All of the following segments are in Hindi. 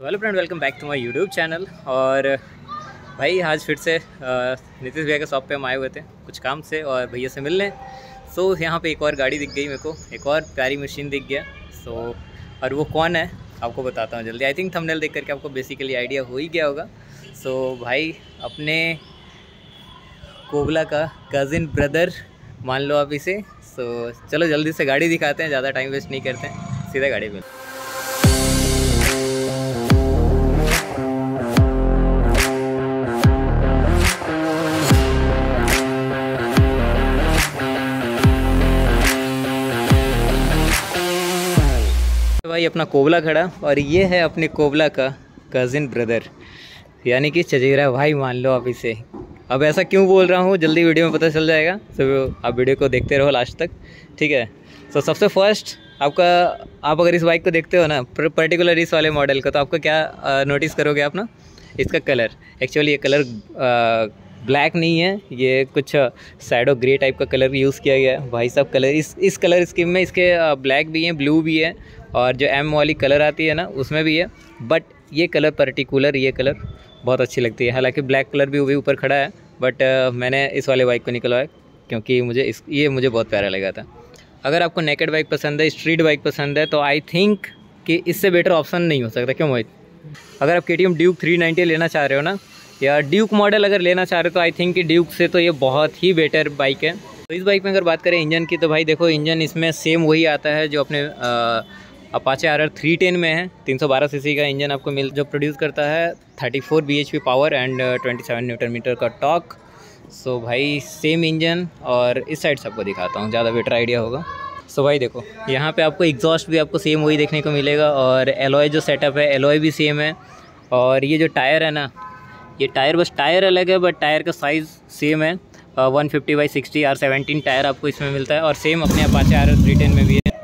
So hello friend welcome back to my YouTube channel और भाई आज फिर से नीतीश भैया के शॉप पे हम आए हुए थे कुछ काम से और भैया से मिलने। सो so, यहाँ पे एक और गाड़ी दिख गई मेरे को एक और प्यारी मशीन दिख गया। सो so, और वो कौन है आपको बताता हूँ जल्दी। आई थिंक थंबनेल देख करके आपको बेसिकली आइडिया हो ही गया होगा। सो so, भाई अपने कोबला का कज़िन ब्रदर मान लो आप इसे। सो so, चलो जल्दी से गाड़ी दिखाते हैं ज़्यादा टाइम वेस्ट नहीं करते हैं सीधा गाड़ी में अपना कोबला खड़ा और ये है अपने कोबला का कज़िन ब्रदर यानी कि चजेरा भाई मान लो आप इसे। अब ऐसा क्यों बोल रहा हूँ? जल्दी वीडियो में पता चल जाएगा। तो आप वीडियो को देखते रहो लास्ट तक। ठीक है? तो सबसे फ़र्स्ट आपका, आप अगर इस बाइक को देखते हो ना पर्टिकुलर इस वाले मॉडल का तो आपका क्या नोटिस करोगे आप ना? इसका कलर एक्चुअली ये कलर ब्लैक नहीं है, ये कुछ सैडो ग्रे टाइप का कलर यूज़ किया गया है। भाई साहब कलर इस इस कलर स्कीम में इसके ब्लैक भी हैं ब्लू भी है और जो एम वाली कलर आती है ना, उसमें भी है। बट ये कलर पर्टिकुलर ये कलर बहुत अच्छी लगती है। हालाँकि ब्लैक कलर भी वो भी ऊपर खड़ा है बट मैंने इस वाले बाइक को निकलवाया क्योंकि मुझे इस, ये मुझे बहुत प्यारा लगा था। अगर आपको नेकेड बाइक पसंद है स्ट्रीट बाइक पसंद है तो आई थिंक कि इससे बेटर ऑप्शन नहीं हो सकता। क्यों मोहित? अगर आप K T M Duke three ninety लेना चाह रहे हो ना या ड्यूक मॉडल अगर लेना चाह रहे हो तो आई थिंक कि ड्यूक से तो ये बहुत ही बेटर बाइक है। तो इस बाइक में अगर बात करें इंजन की तो भाई देखो, इंजन इसमें सेम वही आता है जो अपने Apache R R three ten में है। तीन सौ 312 सीसी का इंजन आपको मिल, जो प्रोड्यूस करता है 34 bhp power and 27 newton metre का टॉक सो भाई सेम इंजन और इस साइड से आपको दिखाता हूँ, ज़्यादा बेटर आइडिया होगा। सो भाई देखो, यहाँ पे आपको एग्जॉस्ट भी आपको सेम वही देखने को मिलेगा और एलोए जो सेटअप है एलोए भी सेम है। और ये जो टायर है ना ये टायर बस टायर अलग है बट टायर का साइज़ सेम है। One fifty by sixty R seventeen tyre आपको इसमें मिलता है और सेम अपने अपाचे आर थ्री टेन में भी है।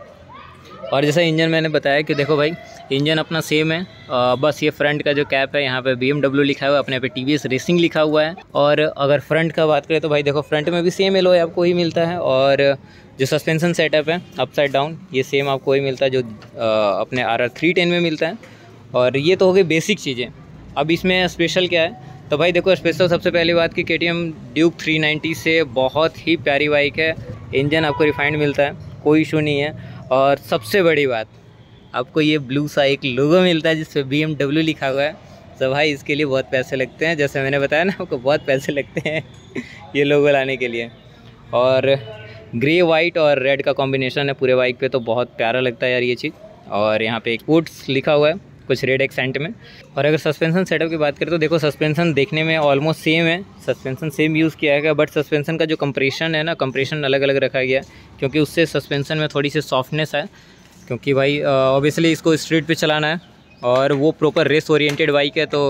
और जैसा इंजन मैंने बताया कि देखो भाई इंजन अपना सेम है। आ, बस ये फ्रंट का जो कैप है यहाँ पे बीएमडब्ल्यू लिखा हुआ है अपने पे टी रेसिंग लिखा हुआ है। और अगर फ्रंट का बात करें तो भाई देखो फ्रंट में भी सेम एलो आपको ही मिलता है और जो सस्पेंसन सेटअप है अपसाइड डाउन ये सेम आपको ही मिलता है जो आ, अपने आर में मिलता है। और ये तो हो गई बेसिक चीज़ें। अब इसमें स्पेशल क्या है? तो भाई देखो स्पेशल सबसे पहली बात कि के टी ड्यूक थ्री नाइन्टी से बहुत ही प्यारी बाइक है। इंजन आपको रिफाइंड मिलता है, कोई इशू नहीं है। और सबसे बड़ी बात, आपको ये ब्लू सा एक लोगो मिलता है जिस पर बी लिखा हुआ है। तो भाई इसके लिए बहुत पैसे लगते हैं, जैसे मैंने बताया ना, आपको बहुत पैसे लगते हैं ये लोगो लाने के लिए। और ग्रे वाइट और रेड का कॉम्बिनेशन है पूरे बाइक पे तो बहुत प्यारा लगता है यार ये चीज़। और यहाँ पे एक वुड्स लिखा हुआ है। कुछ रेड एक्सेंट में। और अगर सस्पेंसन सेटअप की बात करें तो देखो सस्पेंसन देखने में ऑलमोस्ट सेम है। सस्पेंसन सेम यूज़ किया गया बट सस्पेंसन का जो कंप्रेशन है ना कंप्रेशन अलग अलग रखा गया क्योंकि उससे सस्पेंसन में थोड़ी सी सॉफ्टनेस है। क्योंकि भाई ऑब्वियसली इसको स्ट्रीट पर चलाना है और वो प्रॉपर रेस ओरिएंटेड बाइक है तो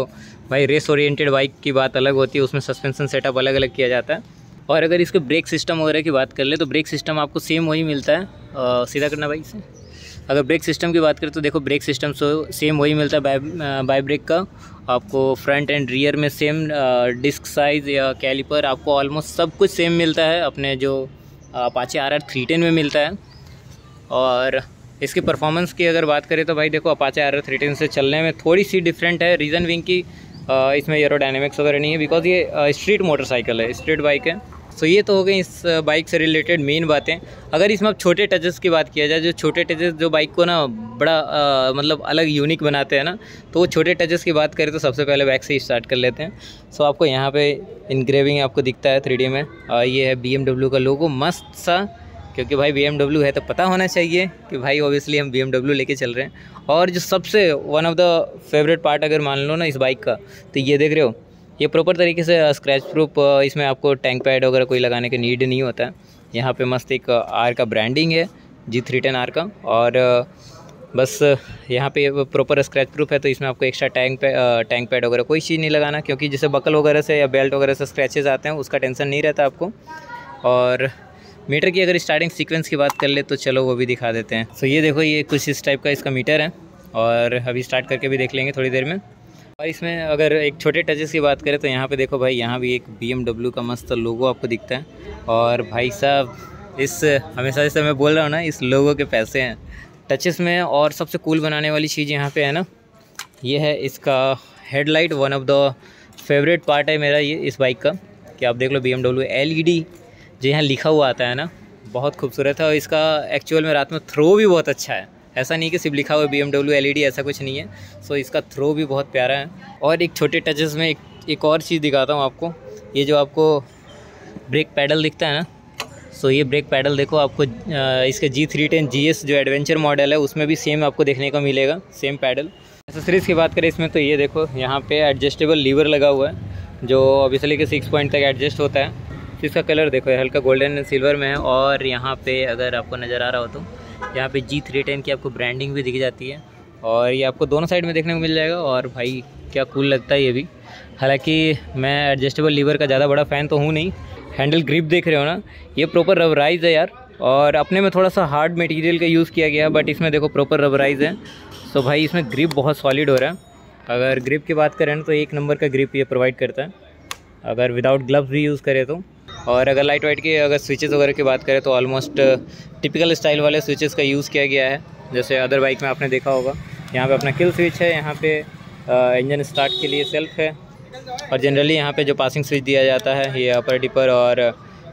भाई रेस ओरिएंटेड बाइक की बात अलग होती है उसमें सस्पेंसन सेटअप अलग अलग किया जाता है। और अगर इसके ब्रेक सिस्टम वगैरह की बात कर ले तो ब्रेक सिस्टम आपको सेम वही मिलता है। आ, सीधा करना भाई से अगर ब्रेक सिस्टम की बात करें तो देखो ब्रेक सिस्टम सो सेम वही मिलता है बाय बाय ब्रेक का। आपको फ्रंट एंड रियर में सेम डिस्क साइज़ या कैलिपर आपको ऑलमोस्ट सब कुछ सेम मिलता है। अपने जो Apache R R three ten में मिलता है। और इसके परफॉर्मेंस की अगर बात करें तो भाई देखो Apache R R three ten से चलने में थोड़ी सी डिफरेंट है। रीज़न विंग की इसमें एरोडाइनमिक्स वगैरह नहीं है बिकॉज़ ये स्ट्रीट मोटरसाइकिल है। स्ट्रीट बाइक है। सो ये तो हो गई इस बाइक से रिलेटेड मेन बातें। अगर इसमें अब छोटे टचेस की बात किया जाए जो छोटे टचेस जो बाइक को ना बड़ा आ, मतलब अलग यूनिक बनाते हैं ना तो वो छोटे टचेस की बात करें तो सबसे पहले बैक से स्टार्ट कर लेते हैं। सो आपको यहाँ पे इनग्रेविंग आपको दिखता है थ्री में। आ, ये है BMW का लोगो मस्त सा क्योंकि भाई BMW है तो पता होना चाहिए कि भाई ओबियसली हम बी लेके चल रहे हैं। और जो सबसे one of the favourite part अगर मान लो ना इस बाइक का तो ये देख रहे हो ये प्रॉपर तरीके से स्क्रैच प्रूफ इसमें आपको टैंक पैड वगैरह कोई लगाने का नीड नहीं होता है। यहाँ पे मस्त एक आर का ब्रांडिंग है जी थ्री टेन आर का और बस यहाँ पे प्रॉपर स्क्रैच प्रूफ है तो इसमें आपको एक्स्ट्रा टैंक पे टैंक पैड वगैरह कोई चीज़ नहीं लगाना, क्योंकि जैसे बकल वगैरह से या बेल्ट वगैरह से स्क्रैचेज आते हैं, उसका टेंशन नहीं रहता आपको। और मीटर की अगर स्टार्टिंग सीक्वेंस की बात कर ले तो चलो वो भी दिखा देते हैं। सो ये देखो, ये कुछ इस टाइप का इसका मीटर है और अभी स्टार्ट करके भी देख लेंगे थोड़ी देर में। और इसमें अगर एक छोटे टचेस की बात करें तो यहाँ पे देखो भाई, यहाँ भी एक बीएमडब्ल्यू का मस्त लोगो आपको दिखता है। और भाई साहब, इस, हमेशा जैसे मैं बोल रहा हूँ ना, इस लोगो के पैसे हैं। टचेस में और सबसे कूल बनाने वाली चीज़ यहाँ पे है ना, ये है इसका headlight one of the favourite part है मेरा ये, इस बाइक का। कि आप देख लो B M W L E D जो यहाँ लिखा हुआ आता है ना, बहुत खूबसूरत है। और इसका एक्चुअल में रात में थ्रो भी बहुत अच्छा है। ऐसा नहीं कि सिर्फ़ लिखा हुआ B M W L E D ऐसा कुछ नहीं है। सो इसका थ्रो भी बहुत प्यारा है। और एक छोटे टचेस में एक, एक और चीज़ दिखाता हूँ आपको। ये जो आपको ब्रेक पैडल दिखता है ना सो ये ब्रेक पैडल देखो आपको इसके G three ten G S जो एडवेंचर मॉडल है उसमें भी सेम आपको देखने को मिलेगा सेम पैडल एसेसरीज़ की बात करें इसमें तो ये देखो यहाँ पे एडजस्टेबल लीवर लगा हुआ है जो ऑब्वियसली के सिक्स पॉइंट तक एडजस्ट होता है। इसका कलर देखो हल्का गोल्डन एंड सिल्वर में है और यहाँ पे अगर आपको नज़र आ रहा हो तो। यहाँ पे जी थ्री टेन की आपको ब्रांडिंग भी दिख जाती है। और ये आपको दोनों साइड में देखने को मिल जाएगा। और भाई, क्या कूल लगता है ये भी। हालाँकि मैं एडजस्टेबल लीवर का ज़्यादा बड़ा फ़ैन तो हूँ नहीं। हैंडल ग्रिप देख रहे हो ना? ये प्रॉपर रबराइज है यार। और अपने में थोड़ा सा हार्ड मटेरियल का यूज़ किया गया बट इसमें देखो प्रॉपर रबराइज है। तो भाई, इसमें ग्रिप बहुत सॉलिड हो रहा है। अगर ग्रिप की बात करें तो एक नंबर का ग्रिप ये प्रोवाइड करता है। अगर विदाउट ग्लव्स भी यूज़ करें तो। और अगर लाइट वाइट की अगर स्विचेस वगैरह की बात करें तो ऑलमोस्ट टिपिकल स्टाइल वाले स्विचेस का यूज़ किया गया है। जैसे अदर बाइक में आपने देखा होगा। यहाँ पे अपना किल स्विच है, यहाँ पे इंजन स्टार्ट के लिए सेल्फ है। और जनरली यहाँ पे जो पासिंग स्विच दिया जाता है, ये अपर डिपर और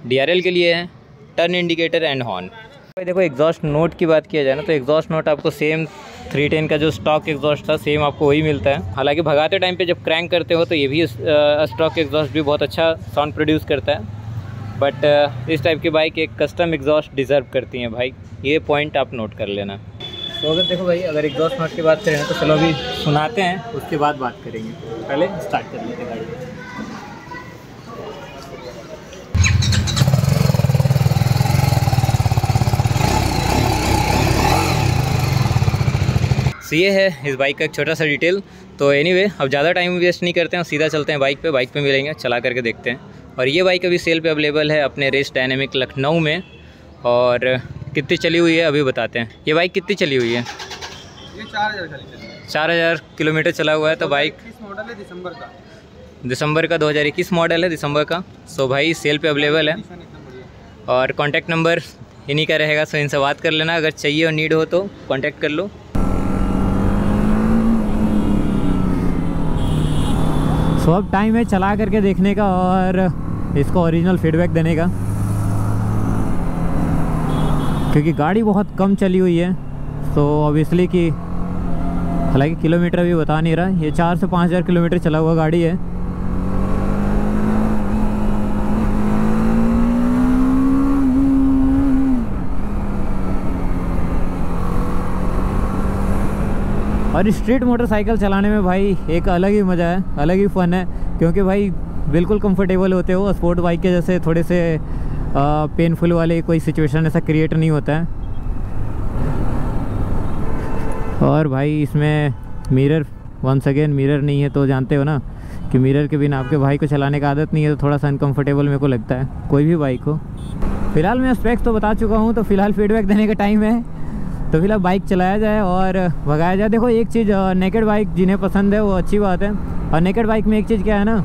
डी के लिए है। टर्न इंडिकेटर एंड हॉर्न देखो एग्जॉस्ट नोट की बात किया जाए ना तो एग्जॉस्ट नोट आपको सेम थ्री टेन का जो स्टॉक एग्जॉस्ट था सेम आपको वही मिलता है। हालाँकि भगाते टाइम पे जब क्रैंक करते हो तो ये भी स्टॉक एग्जॉस्ट भी बहुत अच्छा साउंड प्रोड्यूस करता है। बट इस टाइप की बाइक एक कस्टम एग्जॉस्ट डिज़र्व करती हैं भाई। ये पॉइंट आप नोट कर लेना। तो अगर देखो भाई अगर एग्जॉस्ट नोट की बात करें तो चलो अभी सुनाते हैं उसके बाद बात करेंगे। पहले स्टार्ट कर लेते गाड़ी। सो ये है इस बाइक का एक छोटा सा डिटेल तो एनीवे anyway, अब ज़्यादा टाइम वेस्ट नहीं करते हैं सीधा चलते हैं बाइक पे। बाइक पे मिलेंगे चला करके देखते हैं। और ये बाइक अभी सेल पे अवेलेबल है अपने रेस डायनेमिक लखनऊ में और कितनी चली हुई है अभी बताते हैं। ये बाइक कितनी चली हुई है? ये चार हज़ार चार हज़ार किलोमीटर चला हुआ है तो बाइक मॉडल है दिसंबर का। दिसंबर का 2021 मॉडल है दिसंबर का। सो भाई सेल पे अवेलेबल है। और कॉन्टैक्ट नंबर इन्हीं का रहेगा सो इनसे बात कर लेना। अगर चाहिए और नीड हो तो कॉन्टैक्ट कर लो। सो अब टाइम है चला करके देखने का और इसको ओरिजिनल फीडबैक देने का। क्योंकि गाड़ी बहुत कम चली हुई है तो ऑब्वियसली कि हालाँकि किलोमीटर भी बता नहीं रहा, ये चार से पाँच हज़ार किलोमीटर चला हुआ गाड़ी है। और स्ट्रीट मोटरसाइकिल चलाने में भाई एक अलग ही मज़ा है, अलग ही फ़न है, क्योंकि भाई बिल्कुल कंफर्टेबल होते हो स्पोर्ट बाइक के जैसे थोड़े से पेनफुल वाले कोई सिचुएशन ऐसा क्रिएट नहीं होता है। और भाई इसमें मिरर वंस अगेन मिरर नहीं है तो जानते हो ना, कि मिरर के बिना आपके भाई को चलाने का आदत नहीं है तो थोड़ा सा अनकम्फर्टेबल मेरे को लगता है, कोई भी बाइक हो। फ़िलहाल मैं स्पेक्स तो बता चुका हूँ तो फ़िलहाल फीडबैक देने का टाइम है। तो फ़िलहाल बाइक चलाया जाए और भगाया जाए। देखो, एक चीज़ नेकेड बाइक जिन्हें पसंद है, वो अच्छी बात है। और नेकेड बाइक में एक चीज़ क्या है ना,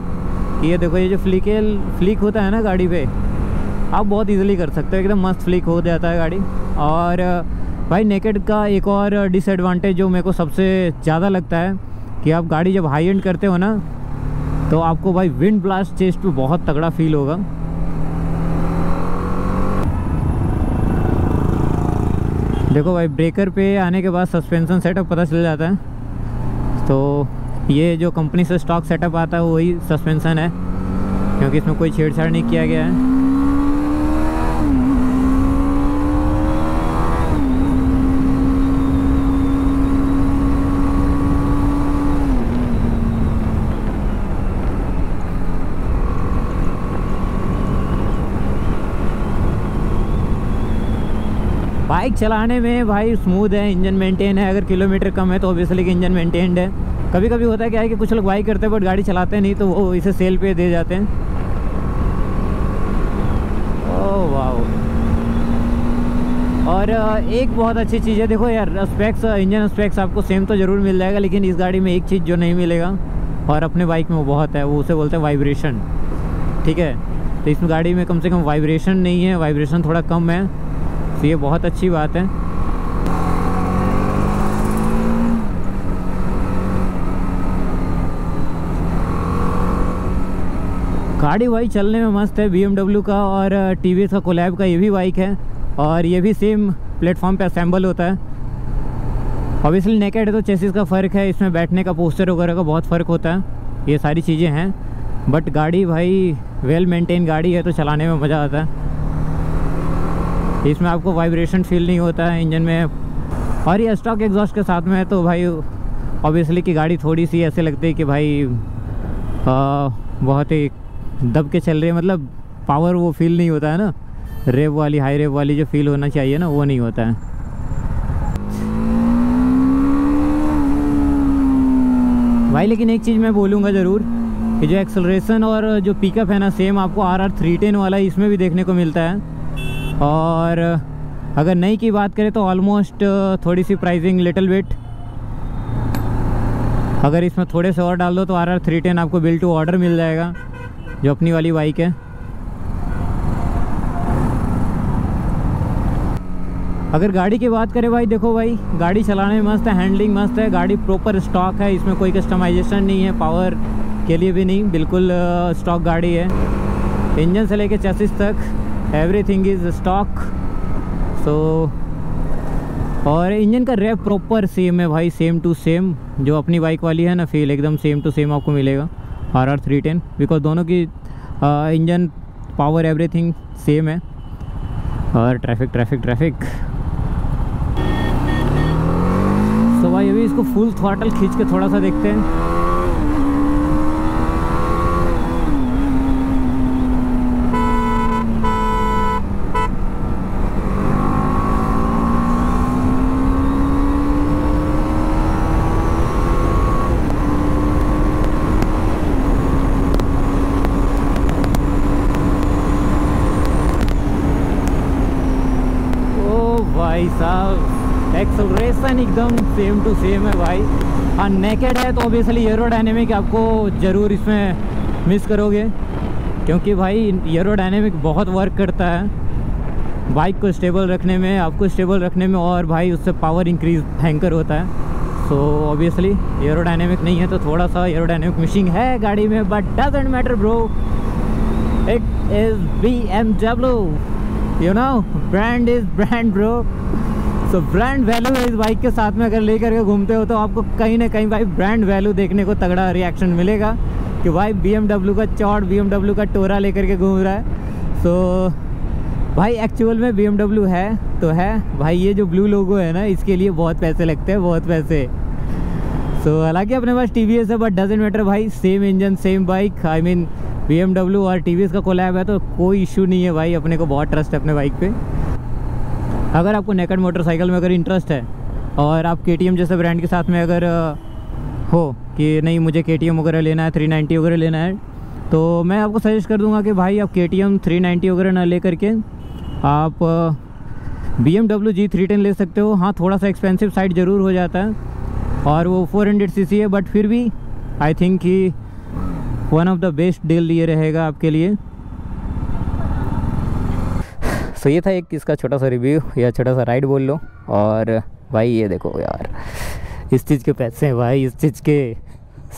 कि ये देखो, ये जो फ्लिकेल फ्लिक होता है ना गाड़ी पे, आप बहुत इजीली कर सकते हो। एकदम मस्त फ्लिक हो जाता है गाड़ी। और भाई नेकेड का एक और डिसएडवांटेज जो मेरे को सबसे ज़्यादा लगता है, कि आप गाड़ी जब हाई एंड करते हो ना तो आपको भाई विंड ब्लास्ट चेस्ट पे बहुत तगड़ा फील होगा। देखो भाई ब्रेकर पे आने के बाद सस्पेंशन सेटअप पता चल जाता है। तो ये जो कंपनी से स्टॉक सेटअप आता है, वही सस्पेंसन है, क्योंकि इसमें कोई छेड़छाड़ नहीं किया गया है। बाइक चलाने में भाई स्मूथ है इंजन मेंटेन है। अगर किलोमीटर कम है तो ऑब्वियसली इंजन मेंटेन्ड है। कभी कभी होता है क्या है कि कुछ लोग बाइक करते हैं बट गाड़ी चलाते नहीं तो वो इसे सेल पे दे जाते हैं। ओह वाह और एक बहुत अच्छी चीज़ है, देखो यार स्पेक्स इंजन स्पेक्स आपको सेम तो ज़रूर मिल जाएगा, लेकिन इस गाड़ी में एक चीज़ जो नहीं मिलेगा, और अपने बाइक में वो बहुत है, वो उसे बोलते हैं वाइब्रेशन ठीक है? तो इस गाड़ी में कम से कम वाइब्रेशन नहीं है वाइब्रेशन थोड़ा कम है। तो ये बहुत अच्छी बात है। गाड़ी भाई चलने में मस्त है बी का और टी वी का कोलैब का ये भी बाइक है और ये भी सेम प्लेटफॉर्म पे असेंबल होता है। ऑब्वियसली नेकेड है तो चेसिस का फ़र्क है, इसमें बैठने का पोस्टर वगैरह का बहुत फ़र्क होता है, ये सारी चीज़ें हैं। बट गाड़ी भाई वेल मेंटेन गाड़ी है तो चलाने में मज़ा आता है। इसमें आपको वाइब्रेशन फील नहीं होता है इंजन में। और ये स्टॉक एग्जॉस्ट के साथ में है तो भाई ऑब्वियसली की गाड़ी थोड़ी सी ऐसे लगती है कि भाई आ, बहुत ही दब के चल रही है। मतलब पावर वो फील नहीं होता है ना। रेव वाली हाई रेव वाली जो फील होना चाहिए ना वो नहीं होता है। भाई लेकिन एक चीज़ मैं बोलूँगा ज़रूर कि जो एक्सलरेशन और जो पिकअप है ना सेम आपको आर आर थ्री टेन वाला इसमें भी देखने को मिलता है। और अगर नई की बात करें तो ऑलमोस्ट थोड़ी सी प्राइसिंग लिटिल वेट अगर इसमें थोड़े से और डाल दो तो आर आर थ्री टेन आपको बिल टू ऑर्डर मिल जाएगा, जो अपनी वाली बाइक है। अगर गाड़ी की बात करें भाई, देखो भाई, गाड़ी चलाने में मस्त है हैंडलिंग मस्त है, गाड़ी प्रॉपर स्टॉक है, इसमें कोई कस्टमाइजेशन नहीं है पावर के लिए भी नहीं, बिल्कुल स्टॉक गाड़ी है। इंजन से लेके चेसिस तक एवरीथिंग इज़ स्टॉक सो और इंजन का रेप प्रॉपर सेम है भाई सेम टू सेम जो अपनी बाइक वाली है ना फील एकदम सेम टू सेम आपको मिलेगा। R R three ten because दोनों की इंजन पावर एवरीथिंग सेम है। और ट्रैफ़िक ट्रैफ़िक ट्रैफ़िक तो भाई, अभी इसको फुल थ्रॉटल खींच के थोड़ा सा देखते हैं भाई साहब एक्सलरेशन एकदम सेम टू सेम है भाई। और नेकेड है तो ऑब्वियसली एरोडायनेमिक आपको ज़रूर इसमें मिस करोगे। क्योंकि भाई एरोडायनेमिक बहुत वर्क करता है। बाइक को स्टेबल रखने में, आपको स्टेबल रखने में और भाई उससे पावर इंक्रीज भयंकर होता है। सो ऑब्वियसली एरोडायनेमिक नहीं है तो थोड़ा सा एरोडायनेमिक मिशिंग है गाड़ी में but doesn't matter bro it is B M W you know brand is brand bro so brand value इस बाइक के साथ में अगर लेकर के घूमते हो तो आपको कहीं ना कहीं भाई ब्रांड वैल्यू देखने को तगड़ा रिएक्शन मिलेगा कि भाई BMW का चौट बी का टोरा लेकर के घूम रहा है। सो भाई एक्चुअल में BMW है तो है। भाई ये जो ब्लू लोगो है ना इसके लिए बहुत पैसे लगते हैं बहुत पैसे। सो so, हालाँकि अपने पास टी वी एस है बट डजेंट मैटर भाई same engine same bike I mean BMW और TVS का कोलैब है तो कोई इशू नहीं है भाई अपने को बहुत ट्रस्ट है अपने बाइक पे। अगर आपको नेकड मोटरसाइकिल में अगर इंटरेस्ट है, और आप के जैसे ब्रांड के साथ में अगर हो कि नहीं मुझे के वगैरह लेना है थ्री नाइन्टी वगैरह लेना है तो मैं आपको सजेस्ट कर दूँगा कि भाई आप K T M three ninety वगैरह ना ले करके आप B M W G three ten ले सकते हो। हाँ थोड़ा सा एक्सपेंसिव साइड ज़रूर हो जाता है, और वो फोर हंड्रेड सी सी है बट फिर भी आई थिंक कि one of the best deal ये रहेगा आपके लिए। सो ये था एक इसका छोटा सा रिव्यू या छोटा सा राइड बोल लो। और भाई ये देखो यार इस चीज़ के पैसे हैं भाई इस चीज़ के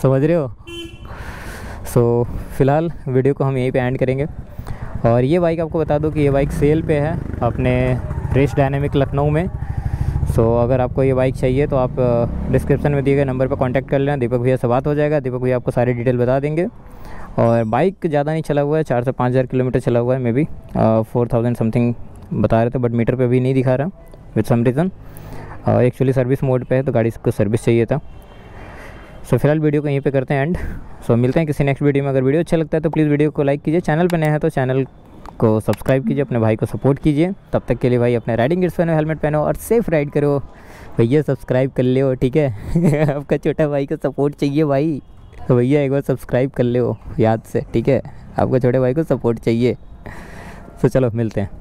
समझ रहे हो? सो so, फ़िलहाल वीडियो को हम यहीं पे एंड करेंगे। और ये बाइक आपको बता दो कि ये बाइक सेल पे है अपने रेस डायनेमिक लखनऊ में। सो so, अगर आपको ये बाइक चाहिए तो आप डिस्क्रिप्शन में दिए गए नंबर पर कांटेक्ट कर लेना। दीपक भैया से बात हो जाएगा। दीपक भैया आपको सारी डिटेल बता देंगे। और बाइक ज़्यादा नहीं चला हुआ है चार से पाँच हज़ार किलोमीटर चला हुआ है maybe four thousand something बता रहे थे बट मीटर पे भी नहीं दिखा रहा with some reason actually service mode पे है तो गाड़ी को सर्विस चाहिए था। सो so, फ़िलहाल वीडियो को यहीं पे करते हैं एंड सो so, मिलते हैं किसी नेक्स्ट वीडियो में। अगर वीडियो अच्छा लगता है तो प्लीज़ वीडियो को लाइक कीजिए। चैनल पर नया है तो चैनल को सब्सक्राइब कीजिए अपने भाई को सपोर्ट कीजिए। तब तक के लिए भाई अपने राइडिंग गिट्स पहनो हेलमेट पहनो और सेफ़ राइड करो। भैया सब्सक्राइब कर ले ठीक है? आपका छोटा भाई को सपोर्ट चाहिए भाई। तो भैया एक बार सब्सक्राइब कर ले याद से, ठीक है? आपको छोटे भाई को सपोर्ट चाहिए। तो चलो मिलते हैं।